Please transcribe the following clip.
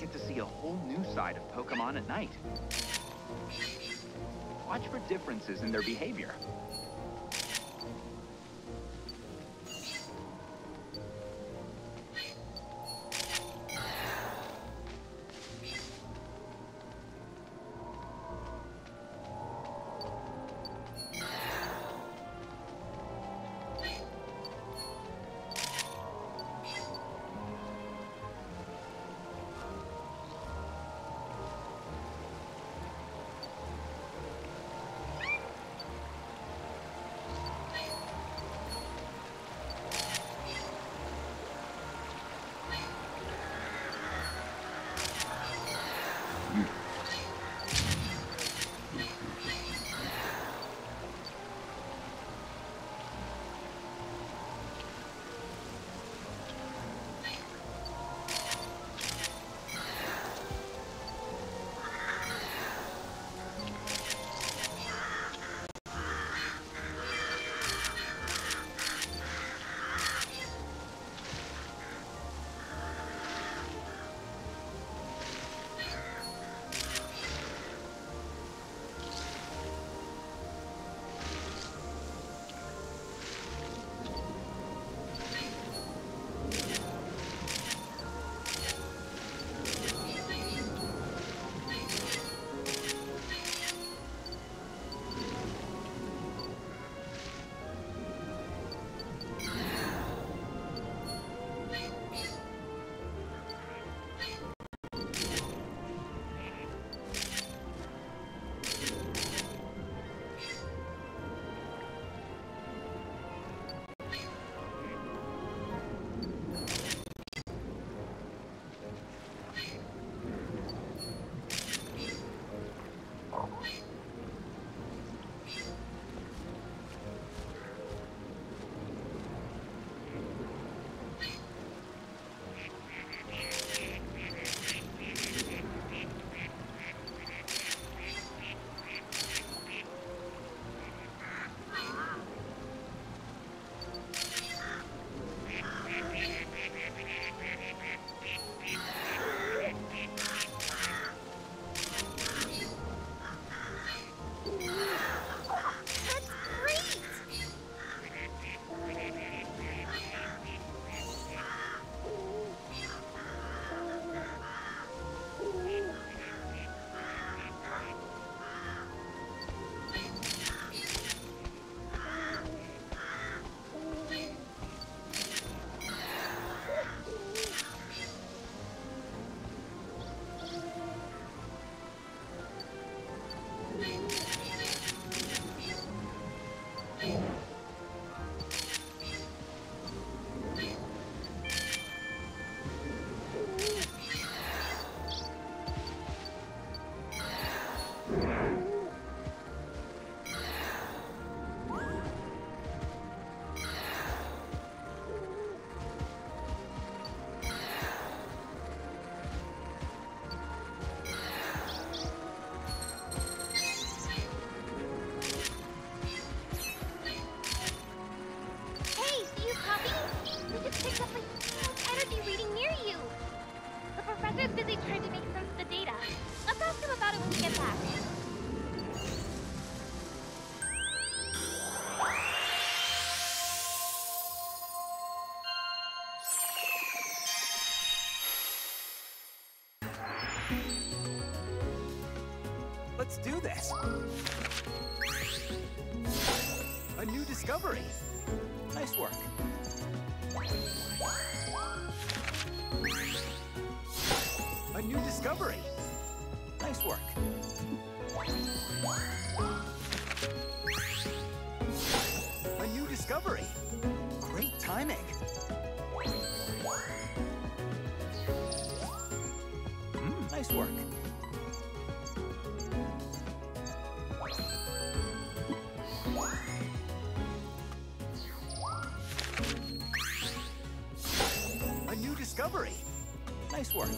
get to see a whole new side of Pokemon at night. Watch for differences in their behavior. Let's do this. A new discovery. Nice work. A new discovery. Nice work. Work. A new discovery. Nice work.